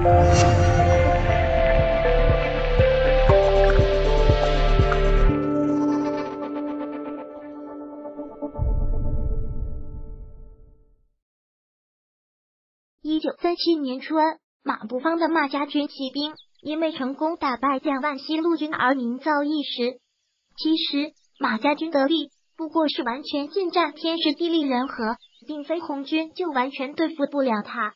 一九三七年春，马步芳的马家军骑兵因为成功打败蒋万西路军而名噪一时。其实马家军得利不过是完全近战，天时地利人和，并非红军就完全对付不了他。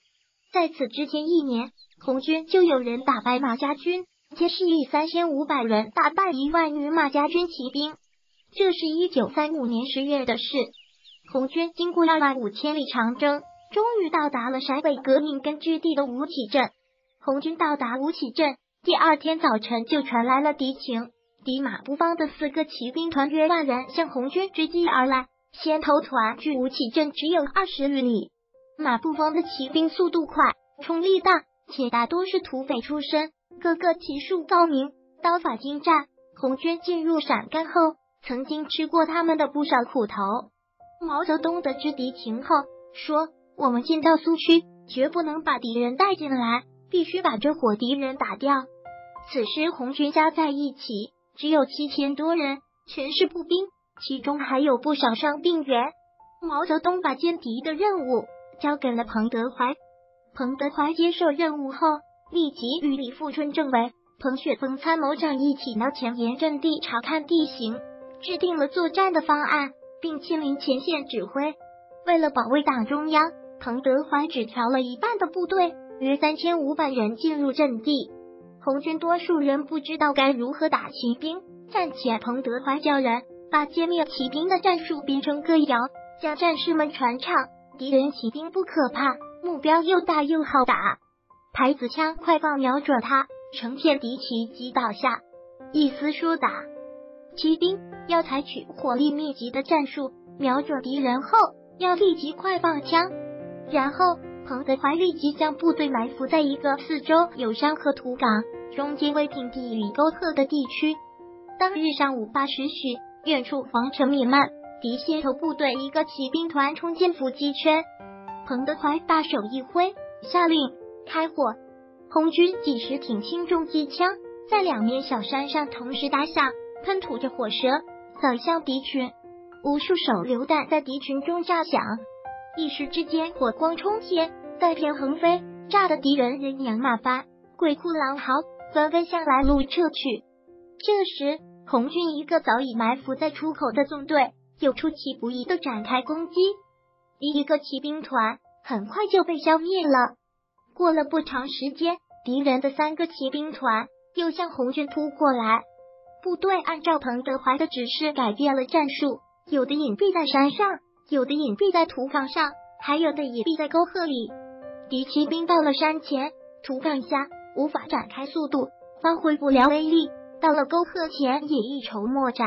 在此之前一年，红军就有人打败马家军，皆是以三千五百人打败一万余马家军骑兵。这是一九三五年十月的事。红军经过二万五千里长征。终于到达了陕北革命根据地的吴起镇。红军到达吴起镇，第二天早晨就传来了敌情。敌马步芳的四个骑兵团约万人向红军追击而来。先头团距吴起镇只有二十余里。马步芳的骑兵速度快，冲力大，且大多是土匪出身，个个骑术高明，刀法精湛。红军进入陕甘后，曾经吃过他们的不少苦头。毛泽东得知敌情后说。我们进到苏区，绝不能把敌人带进来，必须把这伙敌人打掉。此时红军加在一起只有七千多人，全是步兵，其中还有不少伤病员。毛泽东把歼敌的任务交给了彭德怀。彭德怀接受任务后，立即与李富春政委、彭雪枫参谋长一起到前沿阵地查看地形，制定了作战的方案，并亲临前线指挥。为了保卫党中央。彭德怀只调了一半的部队，约三千五百人进入阵地。红军多数人不知道该如何打骑兵，暂且彭德怀叫人把歼灭骑兵的战术编成歌谣，向战士们传唱。敌人骑兵不可怕，目标又大又好打，排子枪快放瞄准他，成片敌骑即倒下。意思说打骑兵要采取火力密集的战术，瞄准敌人后要立即快放枪。然后，彭德怀立即将部队埋伏在一个四周有山和土岗、中间为平地与沟壑的地区。当日上午八时许，远处黄尘弥漫，敌先头部队一个骑兵团冲进伏击圈。彭德怀大手一挥，下令开火。红军几十挺轻重机枪在两面小山上同时打响，喷吐着火舌，扫向敌群。无数手榴弹在敌群中炸响。一时之间，火光冲天，弹片横飞，炸得敌人人仰马翻，鬼哭狼嚎，纷纷向来路撤去。这时，红军一个早已埋伏在出口的纵队，又出其不意的展开攻击，第一个骑兵团很快就被消灭了。过了不长时间，敌人的三个骑兵团又向红军突过来，部队按照彭德怀的指示改变了战术，有的隐蔽在山上。有的隐蔽在土岗上，还有的隐蔽在沟壑里。敌骑兵到了山前、土岗下，无法展开速度，发挥不了威力；到了沟壑前，也一筹莫展。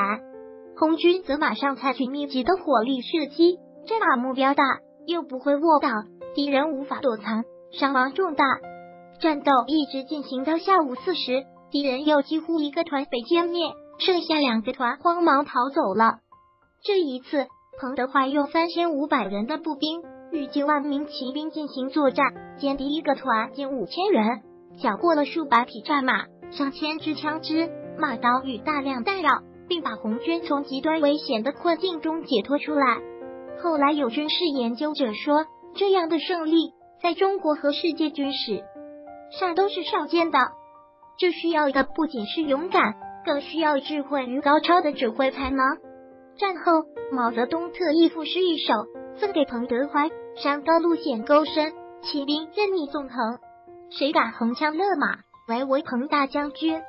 红军则马上采取密集的火力射击，这把目标大，又不会卧倒，敌人无法躲藏，伤亡重大。战斗一直进行到下午四时，敌人又几乎一个团被歼灭，剩下两个团慌忙逃走了。这一次。彭德怀用三千五百人的步兵与近万名骑兵进行作战，歼敌一个团近五千人，缴获了数百匹战马、上千支枪支、马刀与大量弹药，并把红军从极端危险的困境中解脱出来。后来有军事研究者说，这样的胜利在中国和世界军史上都是少见的。这需要的不仅是勇敢，更需要智慧与高超的指挥才能。战后，毛泽东特意赋诗一首，赠给彭德怀：山高路险沟深，骑兵任你纵横，谁敢横枪勒马，唯我彭大将军。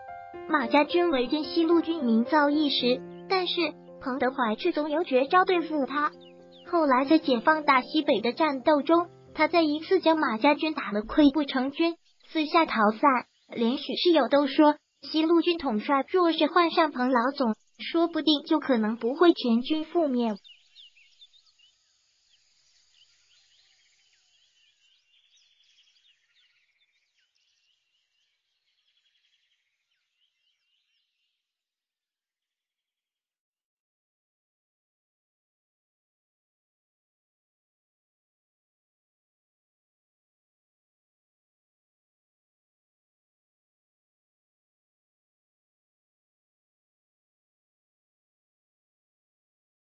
马家军围歼西路军，名噪一时，但是彭德怀却总有绝招对付他。后来在解放大西北的战斗中，他再一次将马家军打得溃不成军，四下逃散。连许世友都说，西路军统帅若是换上彭老总。说不定就可能不会全军覆灭。